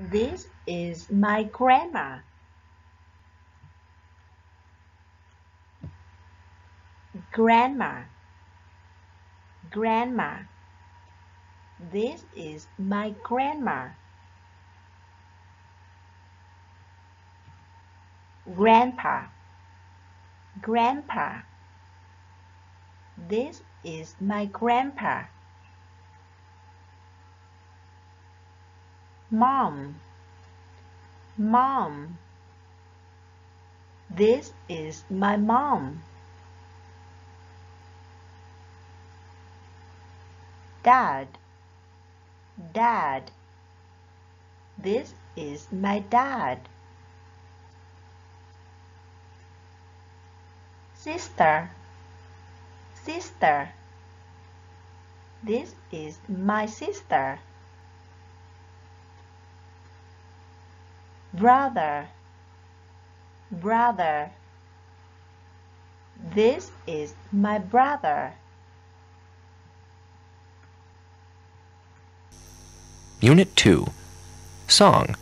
This is my grandma. Grandma. Grandma. This is my grandma. Grandpa. Grandpa. This is my grandpa. Mom. Mom. This is my mom. Dad. Dad. This is my dad. Sister. Sister. This is my sister. Brother. Brother. This is my brother. Unit 2 Song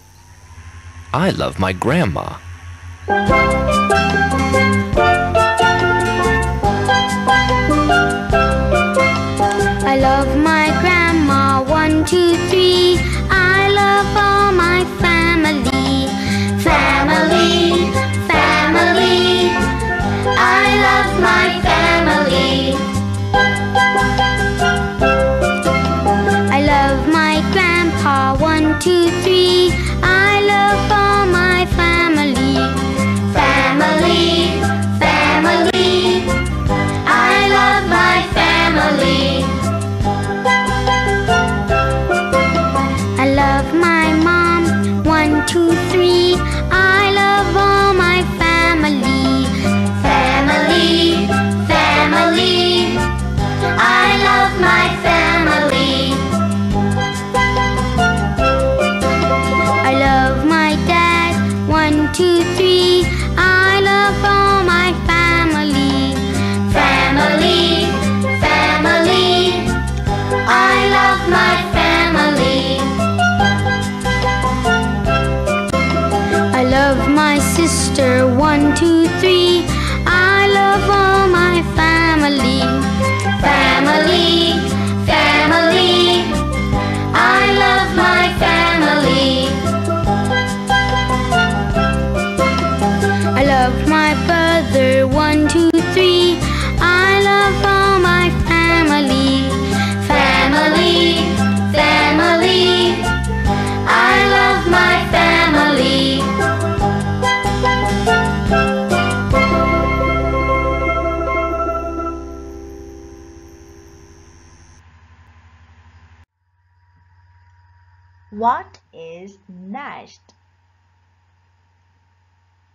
I love my grandma. My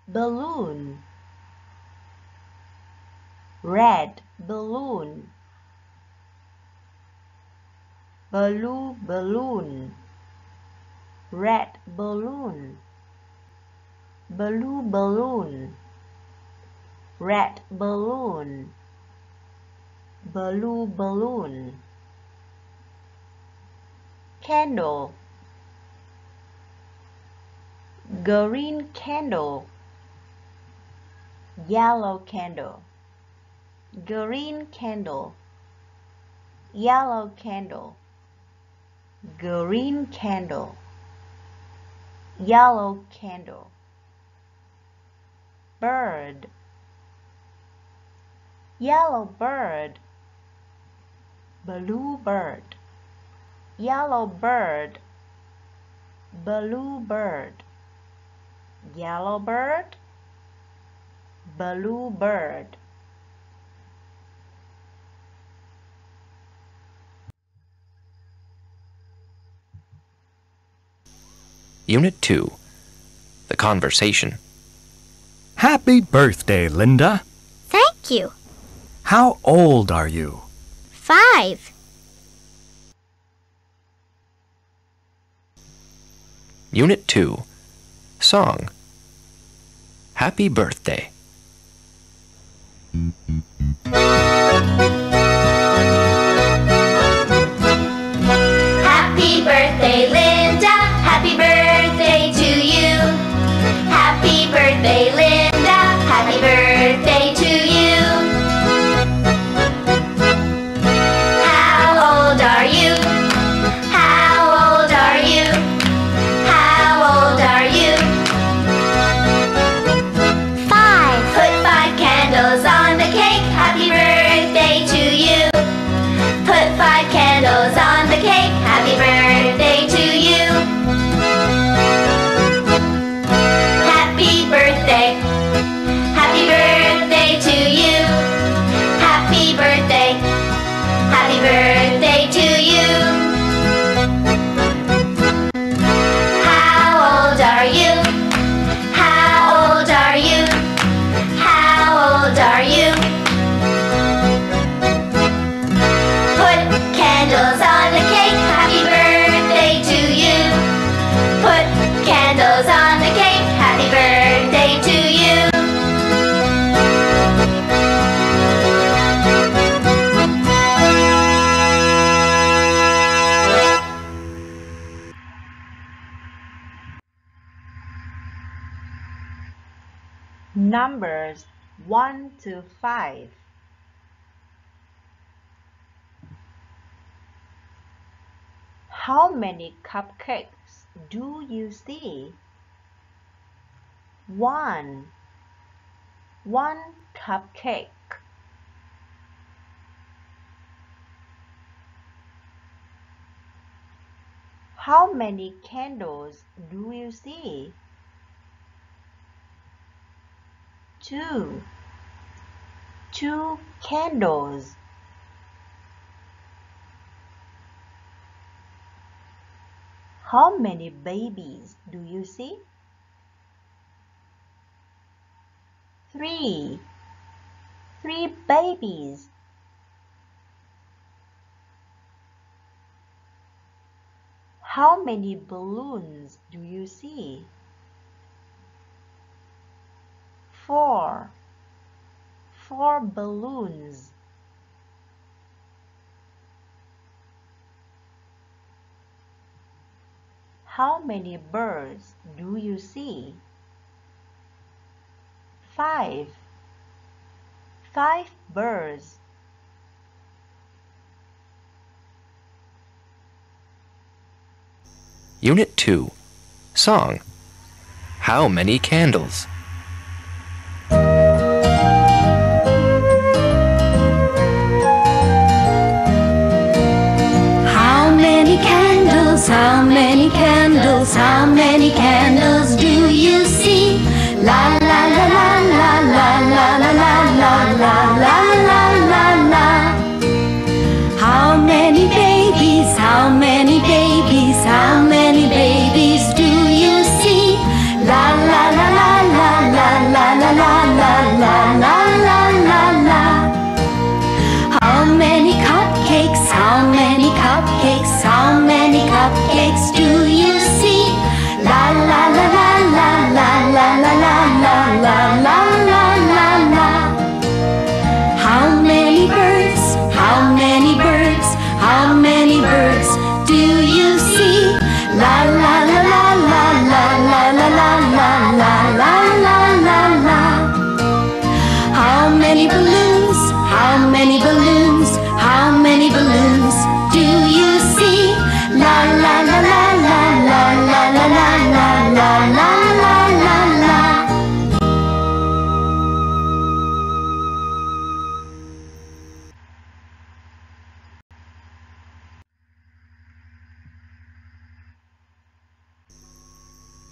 Balloon. Red balloon. Blue balloon. Red balloon. Blue balloon. Red balloon. Blue balloon. Candle green candle. Yellow candle. Green candle. Yellow candle. Green candle. Yellow candle. Bird. Yellow bird. Blue bird. Yellow bird. Blue bird yellow bird, blue bird. Unit 2 The Conversation Happy birthday, Linda. Thank you. How old are you? Five. Unit 2 Song. Happy Birthday Numbers 1 to 5. How many cupcakes do you see? One. One cupcake. How many candles do you see? Two. Two candles. How many babies do you see? Three. Three babies. How many balloons do you see? Four. Four balloons. How many birds do you see? Five. Five birds. Unit 2 Song How many candles? any candles.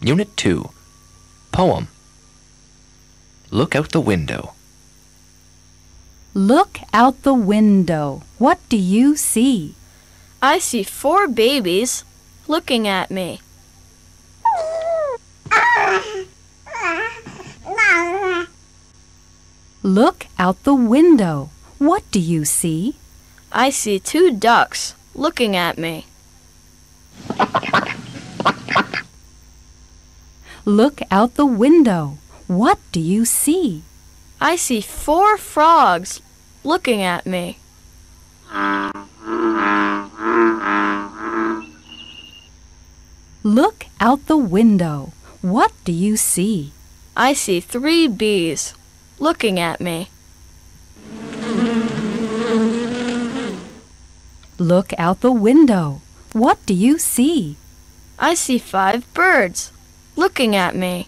Unit 2 Poem Look out the window. Look out the window. What do you see? I see four babies looking at me. Look out the window. What do you see? I see two ducks looking at me. Look out the window. What do you see? I see four frogs looking at me. Look out the window. What do you see? I see three bees looking at me. Look out the window. What do you see? I see five birds looking at me.